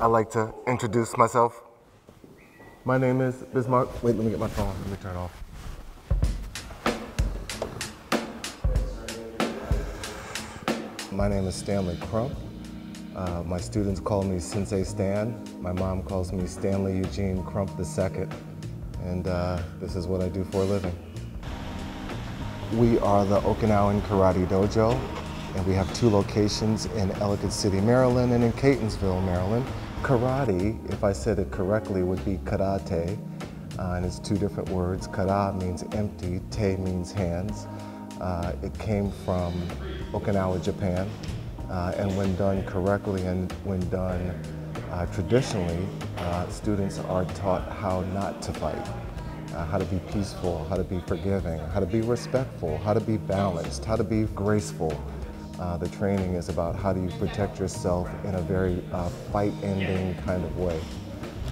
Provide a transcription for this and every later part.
I'd like to introduce myself. My name is Bismarck. Wait, let me get my phone. Let me turn it off. My name is Stanley Crump. Uh, my students call me Sensei Stan. My mom calls me Stanley Eugene Crump II. And uh, this is what I do for a living. We are the Okinawan Karate Dojo, and we have two locations in Ellicott City, Maryland, and in Catonsville, Maryland. Karate, if I said it correctly, would be karate, uh, and it's two different words. Kara means empty, te means hands. Uh, it came from Okinawa, Japan, uh, and when done correctly and when done uh, traditionally, uh, students are taught how not to fight, uh, how to be peaceful, how to be forgiving, how to be respectful, how to be balanced, how to be graceful. Uh, the training is about how do you protect yourself in a very uh, fight-ending kind of way.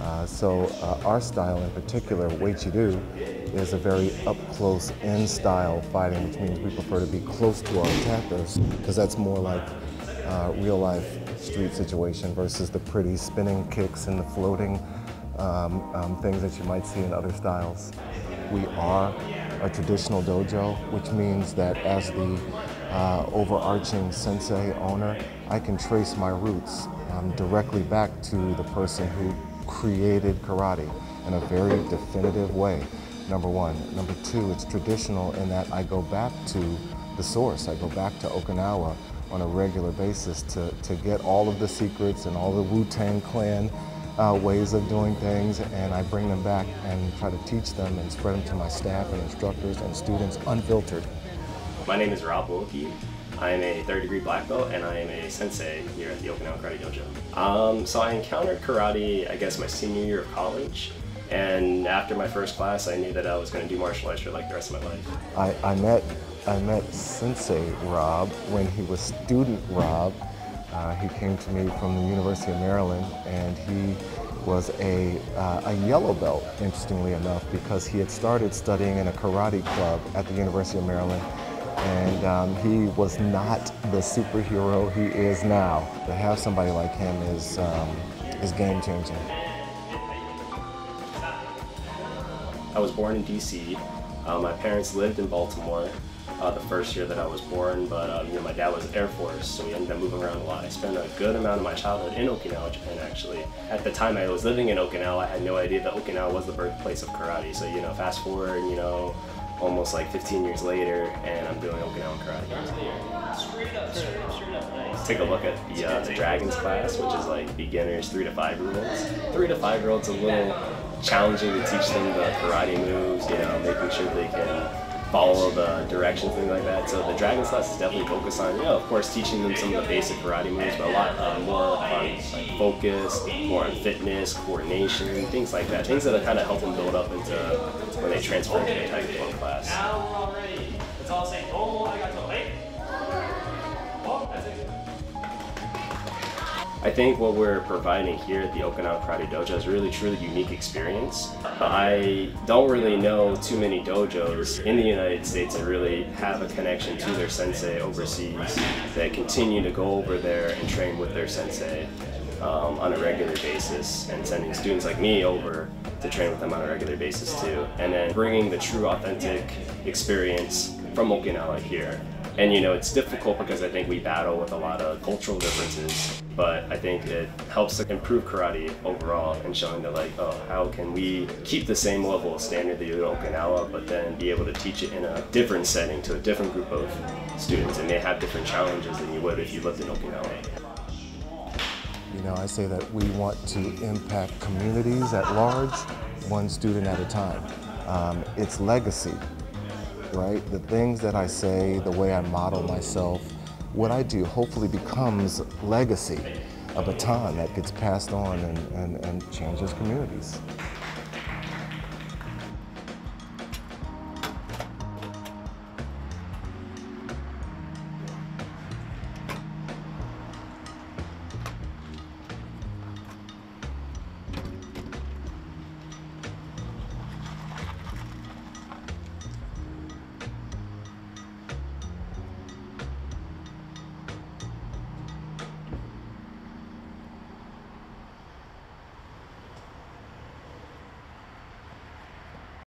Uh, so uh, our style in particular, Uechi-Do, is a very up-close, in-style fighting, which means we prefer to be close to our attackers, because that's more like uh, real-life street situation versus the pretty spinning kicks and the floating um, um, things that you might see in other styles. We are a traditional dojo, which means that as the uh, overarching sensei owner, I can trace my roots um, directly back to the person who created karate in a very definitive way, number one. Number two, it's traditional in that I go back to the source. I go back to Okinawa on a regular basis to, to get all of the secrets and all the Wu-Tang Clan uh, ways of doing things and I bring them back and try to teach them and spread them to my staff and instructors and students unfiltered. My name is Rob Wilkie. I am a third degree black belt and I am a sensei here at the Okinawa Karate Dojo. Um, so I encountered karate, I guess, my senior year of college. And after my first class, I knew that I was going to do martial arts for like the rest of my life. I, I met I met Sensei Rob when he was student Rob. Uh, he came to me from the University of Maryland, and he was a, uh, a yellow belt, interestingly enough, because he had started studying in a karate club at the University of Maryland and um, he was not the superhero he is now. To have somebody like him is, um, is game changing. I was born in DC. Uh, my parents lived in Baltimore uh, the first year that I was born, but um, you know my dad was Air Force, so we ended up moving around a lot. I spent a good amount of my childhood in Okinawa, Japan actually. At the time I was living in Okinawa, I had no idea that Okinawa was the birthplace of karate. So you know, fast forward, you know, almost like 15 years later, and I'm doing Okinawan karate. Straight up, straight up, straight up, nice. Take a look at the, uh, the Dragons class, which is like beginners, three to five year olds. Three to five year olds a little challenging to teach them the karate moves, you know, making sure they can follow the directions, things like that. So the Dragons class is definitely focused on, you know, of course, teaching them some of the basic karate moves, but a lot uh, more on like, focus, more on fitness, coordination, things like that. Things that kind of help them build up into when they transfer into the Taekwondo class. Now we're all ready. Let's all say, oh, I got to I think what we're providing here at the Okinawa Karate Dojo is really truly unique experience. I don't really know too many dojos in the United States that really have a connection to their sensei overseas that continue to go over there and train with their sensei um, on a regular basis and sending students like me over to train with them on a regular basis too. And then bringing the true authentic experience from Okinawa here and you know, it's difficult because I think we battle with a lot of cultural differences, but I think it helps to improve karate overall and showing that like, oh, how can we keep the same level of standard that you do in Okinawa, but then be able to teach it in a different setting to a different group of students and they have different challenges than you would if you lived in Okinawa. You know, I say that we want to impact communities at large, one student at a time. Um, it's legacy right? The things that I say, the way I model myself, what I do hopefully becomes legacy, a baton that gets passed on and, and, and changes communities.